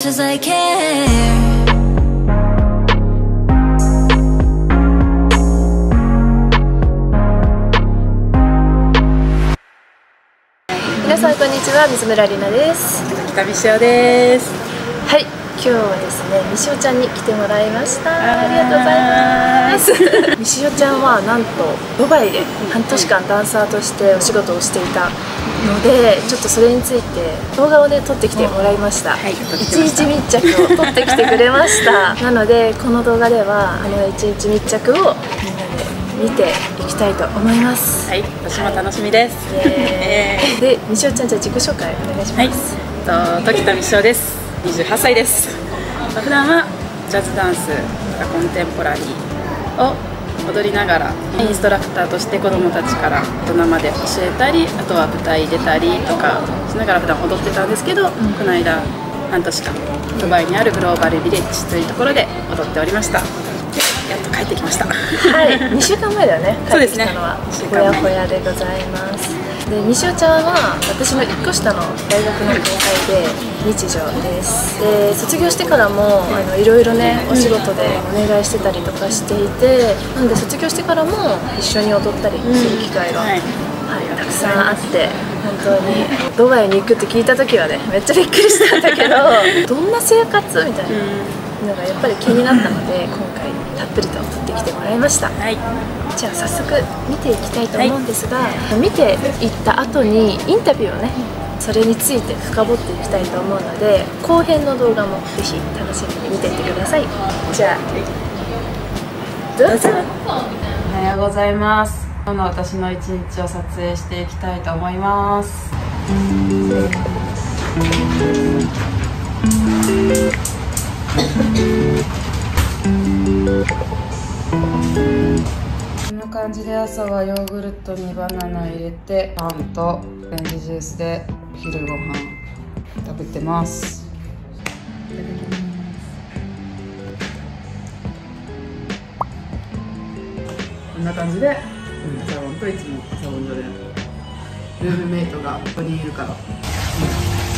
Cause I care. 皆さんこんにちは水村里奈です北見塩です。はい今日はですねみしおちゃんに来てもらいましたありがとうございますみしおちゃんはなんとドバイで半年間ダンサーとしてお仕事をしていたのでちょっとそれについて動画をね撮ってきてもらいました、はい。一日密着を撮ってきてくれました。なのでこの動画ではあの一日密着をみんなで見ていきたいと思います。はい、私も楽しみです。イエーイ。でみしおちゃんじゃあ自己紹介お願いしはい、ます、と時田美翔です。28歳です。普段はジャズダンス、コンテンポラリーを踊りながらインストラクターとして子どもたちから大人まで教えたりあとは舞台出たりとかしながら普段踊ってたんですけど、この間半年間ドバイにあるグローバルビレッジというところで踊っておりました。でやっと帰ってきました。はい、2週間前だよ ね。帰ってきたのは。ねほやほやでございます。で西尾ちゃんは私の1個下の大学の後輩で日常です。で卒業してからもあのいろいろねお仕事でお願いしてたりとかしていてなので卒業してからも一緒に踊ったりする機会が、はい。はい、たくさんあって本当にドバイに行くって聞いた時はねめっちゃびっくりしたんだけど どんな生活？みたいなのがやっぱり気になったので 今回たっぷりと撮ってきてもらいました。はい。じゃあ早速見ていきたいと思うんですが、見ていった後にインタビューをねそれについて深掘っていきたいと思うので後編の動画もぜひ楽しみに見ていってください。じゃあどうぞ。おはようございます。今日の私の一日を撮影していきたいと思いますこんな感じで朝はヨーグルトにバナナ入れてパンとオレンジジュースで昼ご飯食べてます。こんな感じで朝ごんといつも朝ごんでルームメイトがここにいるから。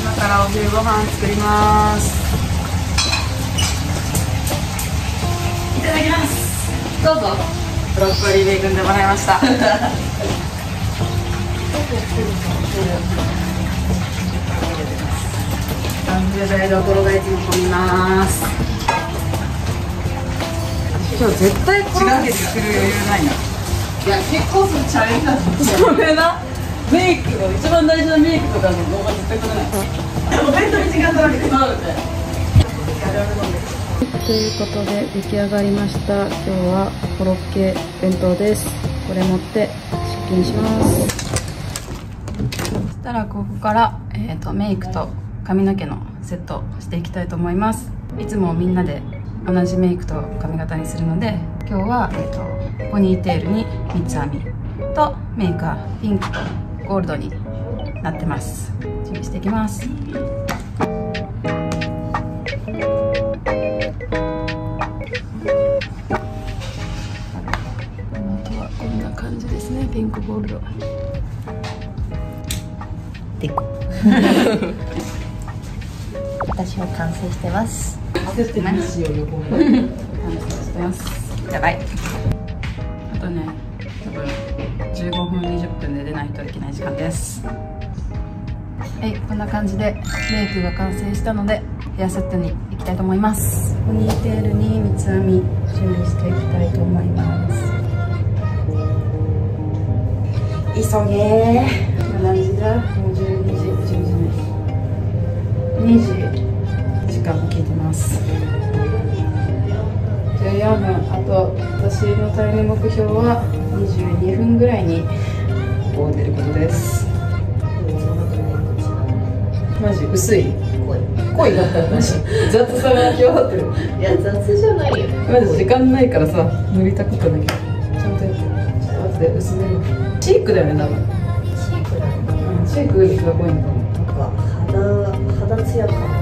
今からお昼ご飯作ります。いただきますどうぞブロッコリーベーコンでもらいました 30台どころがいつも混みます今日絶対コロッケ作る余裕ないな。いや結構そのチャレンジだそれな。メイクの一番大事なメイクとかの動画絶対撮れない。お弁当に時間取られてまうって。ということで出来上がりました。今日はコロッケ弁当です。これ持って出勤します。そしたらここから、えー、とメイクと髪の毛のセットしていきたいと思いますいつもみんなで同じメイクと髪型にするので今日は、えー、とポニーテールに三つ編みとメイクはピンクとゴールドになってます準備していきますてます。焦って何しようよこれ完成してますやばい。あとね多分15分20分で出ないといけない時間です。はいこんな感じでメイクが完成したのでヘアセットに行きたいと思います。ポニーテールに三つ編み準備していきたいと思います。急げー。何時だもう12時12時ね2時ます。14分あと私のタイム目標は22分ぐらいにこう出ることです。マジ薄い。濃い。雑さが際立ってる。いや雑じゃないよマジ時間ないからさ塗りたくったんだけどちゃんとやって。ちょっと後で薄める。わチークだよね多分。シークだね。うんチークが濃いのかもなんか肌肌ツヤ感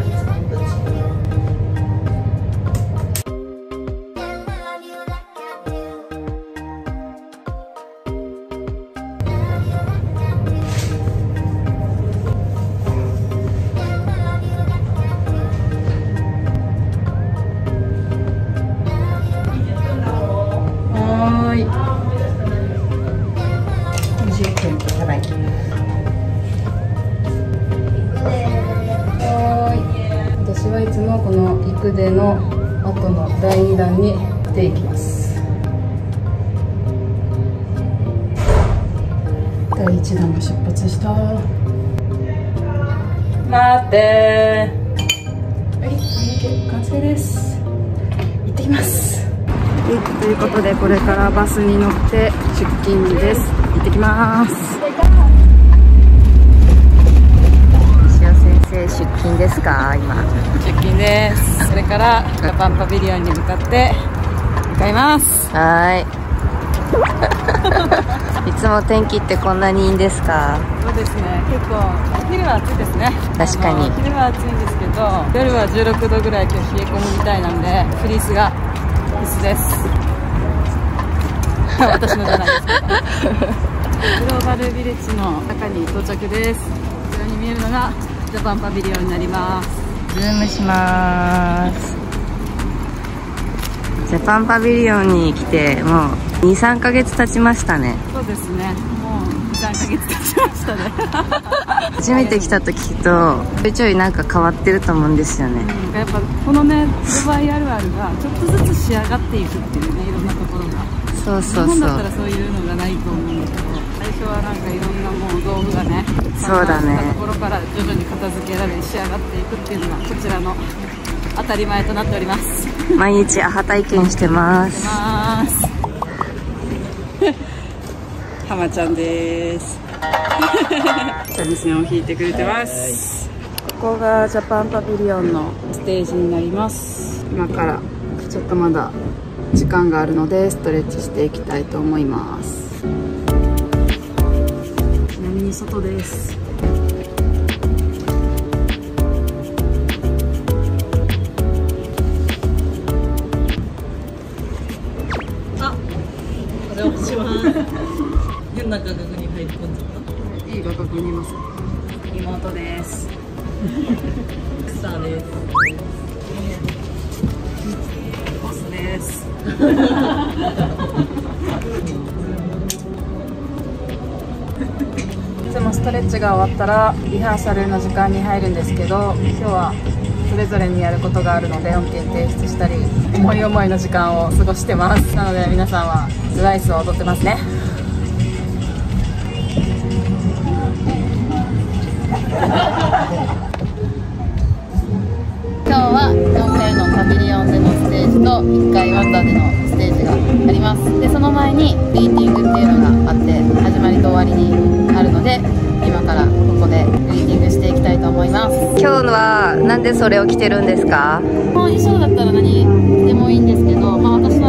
はいつもこの育出の後の第2弾に来ていきます。第1弾が出発した。待って。はい完成です。行ってきます。はいということでこれからバスに乗って出勤です。行ってきます石尾先生出勤ですか？今。出勤です。それからジャパンパビリオンに向かって向かいます。はーい。いつも天気ってこんなにいいんですか？そうですね。結構昼は暑いですね。確かに。昼は暑いんですけど夜は16度ぐらい今日冷え込むみたいなんでフリースが必須です。私のじゃないですけど グローバルビレッジの中に到着です。こちらに見えるのがジャパンパビリオンになります。ズームしますジャパンパビリオンに来てもう23ヶ月経ちましたね。そうですね。もう23ヶ月経ちましたね。初めて来た時とちょいちょいなんか変わってると思うんですよね。なんかやっぱこのねドバイあるあるがちょっとずつ仕上がっていくっていうねいろんなところが。そうそう日本だったそうらそういうのがないと思うんだけど。最初はなんかいろんなもう道具がねそうだね。ところから徐々に片付けられ仕上がっていくっていうのがこちらの当たり前となっております。毎日アハ体験してます。ます。浜ちゃんです。三味線を弾いてくれてます。ここがジャパンパビリオンのステージになります。今からちょっとまだ時間があるのでストレッチしていきたいと思います外です。が終わったらリハーサルの時間に入るんですけど今日はそれぞれにやることがあるので音源提出したり思い思いの時間を過ごしてます。なので皆さんはスライスを踊ってますね。今日は4階のパビリオンでのステージと1階ワンダーでのステージがあります。でその前にグリーティングっていうのがあって始まりと終わりにあるのでからここでグリーティングしていきたいと思います。今日はなんでそれを着てるんですか？この衣装だったら何着てもいいんですけど、まあ、私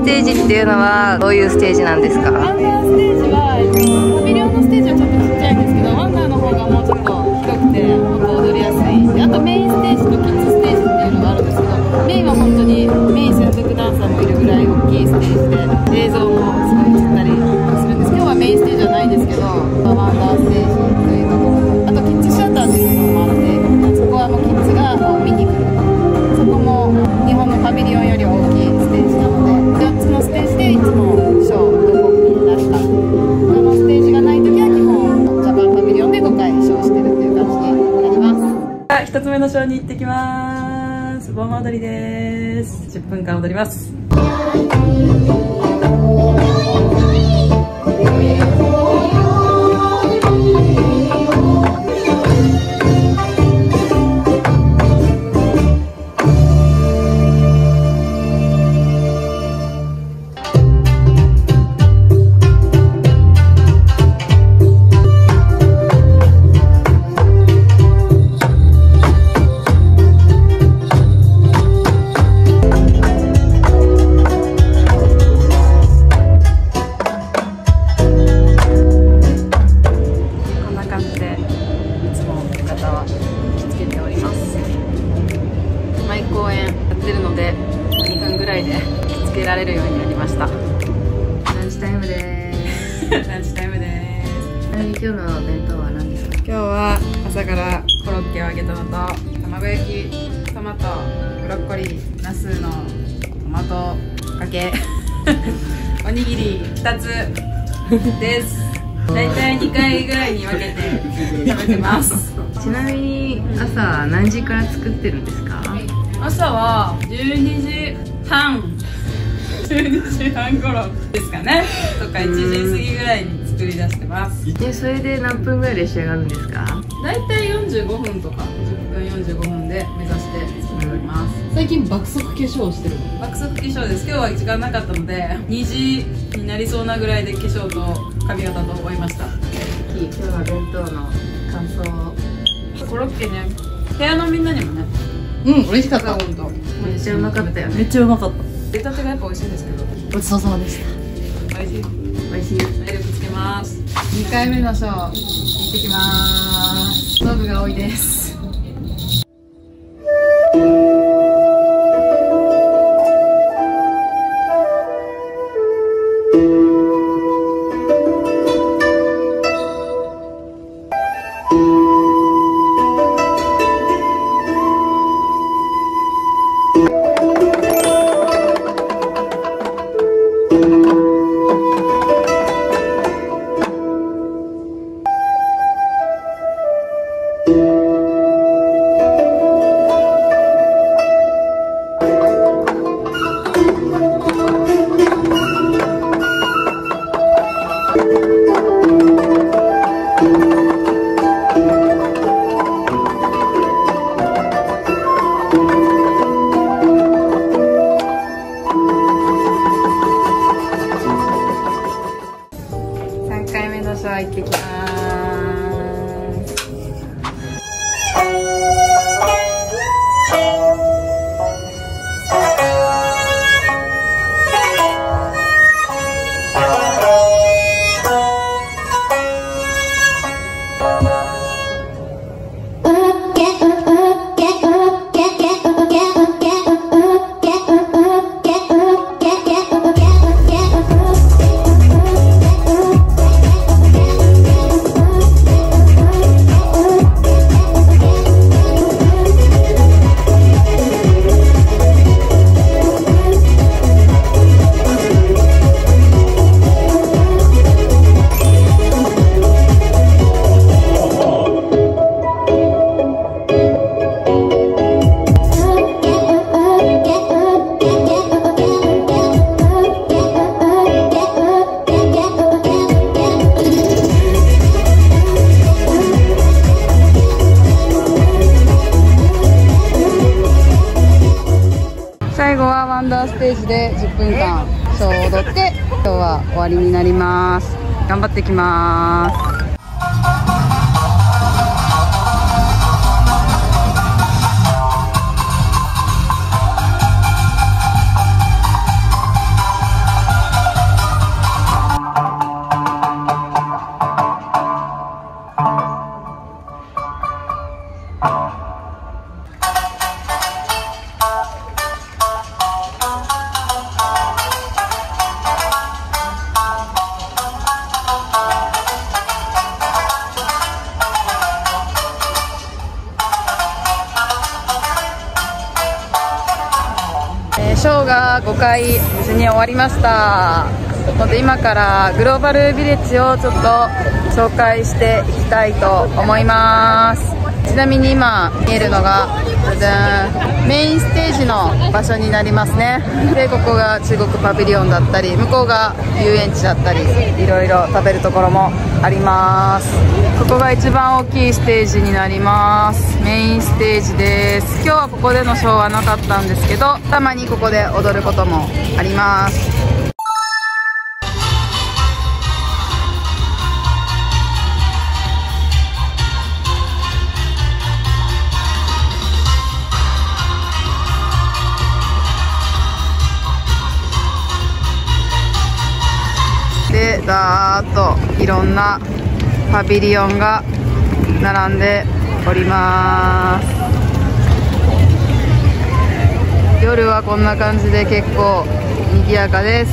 ステージっていうのはどういうステージなんですか？ワンダーステージは、えっと、パビリオンのステージはちょっとちっちゃいんですけどワンダーの方がもうちょっと広くてもっと踊りやすい。であとメインステージとキッズステージっていうのがあるんですけどメインは本当にメイン専属ダンサーもいるぐらい大きいステージで映像もすごい映ったりするんです。今日はメインステージじゃないんですけどワンダーステージでいつもショーどこになした。あのステージがない時は基本ジャパンパビリオンで5回ショーしてるっていう感じになります一つ目のショーに行ってきます盆踊りです10分間踊りますけて食べてます。ちなみに朝何時から作ってるんですか？朝は12時半。12時半頃ですかね。とか1時過ぎぐらいに作り出してます。でそれで何分ぐらいで仕上がるんですか？大体45分とか10分45分で目指して作っております。最近爆速化粧してる爆速化粧です。今日は時間なかったので2時になりそうなぐらいで化粧と髪型と終えました今日は弁当の感想を。コロッケね部屋のみんなにもね。うん美味しかった。本当めっちゃうまかったよね。めっちゃうまかった。出たてがやっぱ美味しいんですけど。ごちそうさまでした。美味しい。美味しい。体力つけます。2回目のショー。行ってきます。ノブが多いです頑張ってきます。が5回無事に終わりました。ので今からグローバルビレッジをちょっと紹介していきたいと思います。ちなみに今見えるのがじゃじゃんメインステージの場所になりますね。でここが中国パビリオンだったり向こうが遊園地だったりいろいろ食べるところもあります。ここが一番大きいステージになります。メインステージです。今日はここでのショーはなかったんですけどたまにここで踊ることもあります。でだーっといろんなパビリオンが並んでおります。夜はこんな感じで結構賑やかです。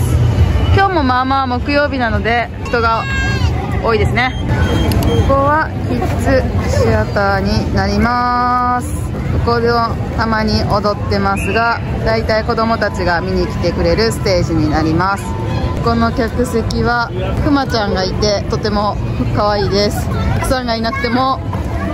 今日もまあまあ木曜日なので人が多いですね。ここはキッズシアターになります。ここでたまに踊ってますがだいたい子供たちが見に来てくれるステージになります。この客席はくまちゃんがいてとても可愛いです。たくさんがいなくても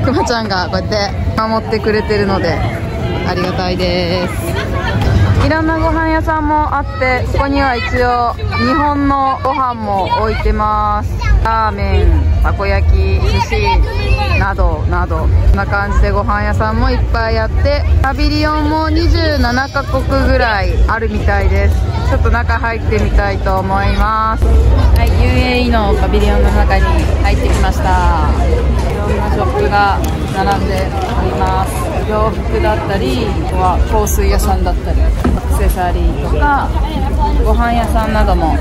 くまちゃんがこうやって守ってくれてるのでありがたいです。いろんなご飯屋さんもあってここには一応日本のご飯も置いてます。ラーメンたこ焼き寿司などなど。こんな感じでご飯屋さんもいっぱいあってパビリオンも27カ国ぐらいあるみたいです。ちょっと中入ってみたいと思います。はい UAE のパビリオンの中に入ってきました。いろんなショップが並んでおります。洋服だったりあとは香水屋さんだったりアクセサリーとかご飯屋さんなども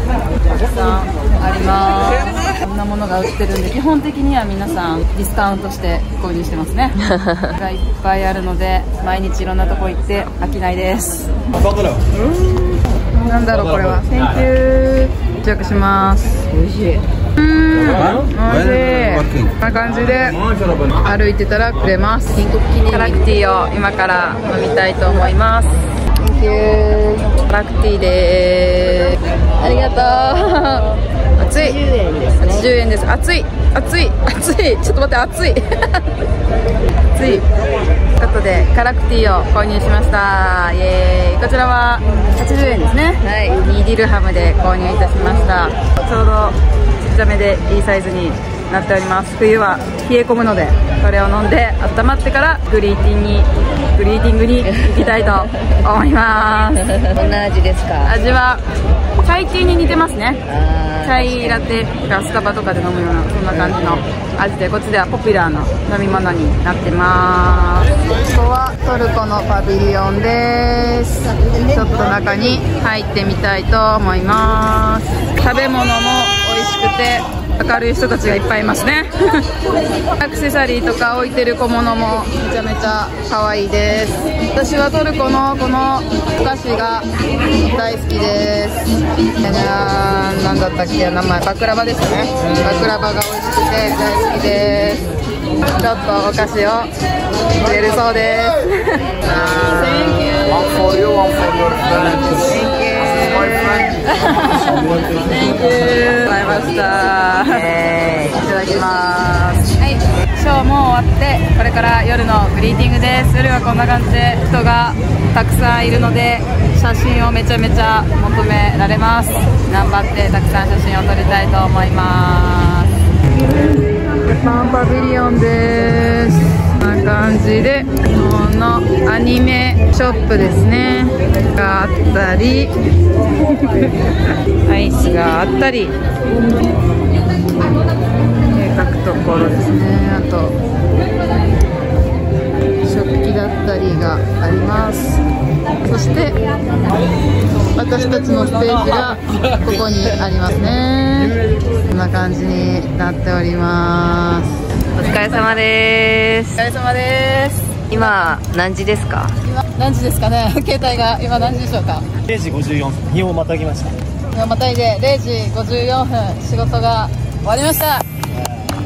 たくさんあります。こんなものが売ってるんで基本的には皆さんディスカウントして購入してますね。がいっぱいあるので毎日いろんなとこ行って飽きないですなんだろうこれは。Thank you 試着します。美味しい。うーん。美味しい。こんな感じで歩いてたらくれます。カラクティーを今から飲みたいと思います。Thank you カラクティーでーす。ありがとう。暑い。80円ですね。80円です。暑い。暑い。暑い。ちょっと待って暑い暑いということでカラクティーを購入しました。イエーイ。こちらは80円ですね。はい。2ディルハムで購入いたしました。ちょうどちっちゃめでいいサイズになっております。冬は冷え込むのでこれを飲んで温まってからグリーティングにグリーティングに行きたいと思います。どんな味ですか？味はチャイティーに似てますね。チャイラテがスタバとかで飲むようなそんな感じの味でこっちではポピュラーな飲み物になってます。ここはトルコのパビリオンです。ちょっと中に入ってみたいと思います。食べ物も美味しくて明るい人たちがいっぱいいますね。アクセサリーとか置いてる小物もめちゃめちゃ可愛いです。私はトルコのこのお菓子が大好きです。じゃじゃーん何だったっけ名前。バクラバですね。バクラバが美味しくて大好きです。ちょっとお菓子をくれるそうです。Thank you ショーも終わってこれから夜のグリーティングです。夜はこんな感じで人がたくさんいるので写真をめちゃめちゃ求められます。頑張ってたくさん写真を撮りたいと思います。パンパビリオンです感じで日本のアニメショップですね。があったり アイスがあったり描くところですね。あと食器だったりがあります。そして私たちのステージがここにありますね。こんな感じになっております。お疲れ様でお疲れ様です。今何時ですか？今何時ですかね？携帯が今何時でしょうか？0時54分。日をまたぎました。今またいで0時54分。仕事が終わりました。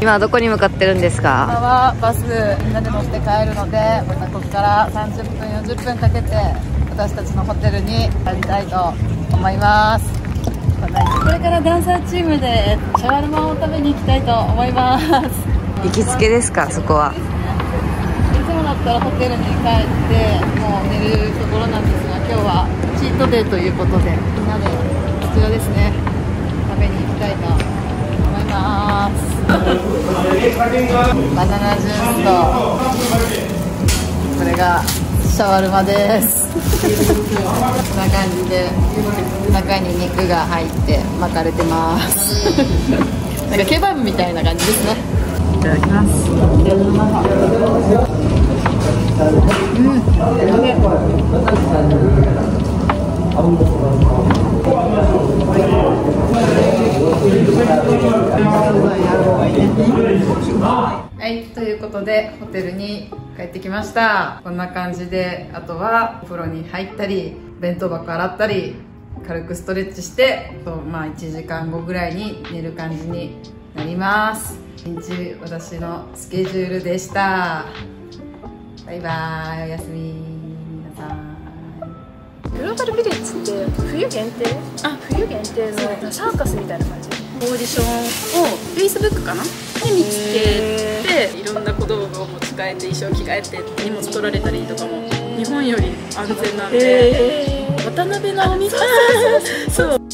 今どこに向かってるんです今かはバスみんなで乗って帰るのでまたここから30分40分かけて私たちのホテルに帰りたいと思います。これからダンサーチームでシャワルマンを食べに行きたいと思います行きつけですかそこは？いつもだったらホテルに帰ってもう寝るところなんですが今日はチートデーということでみんなでこちらですね。食べに行きたいと思います。バナナジュースとこれがシャワルマです。こんな感じで中に肉が入って巻かれてます。なんかケバブみたいな感じですね。ただきます。はい、ということでホテルに帰ってきました。こんな感じであとはお風呂に入ったり弁当箱洗ったり軽くストレッチしてとまあ1時間後ぐらいに寝る感じになります。日私のスケジュールでした。バイバイおやすみ皆さんグローバルビレッジって冬限定？あ冬限定のサーカスみたいな感じ？オーディションを Facebook かな？で見つけていろんな小道具を持ち帰って衣装着替えて荷物取られたりとかも日本より安全なんで、渡辺直美さん。そう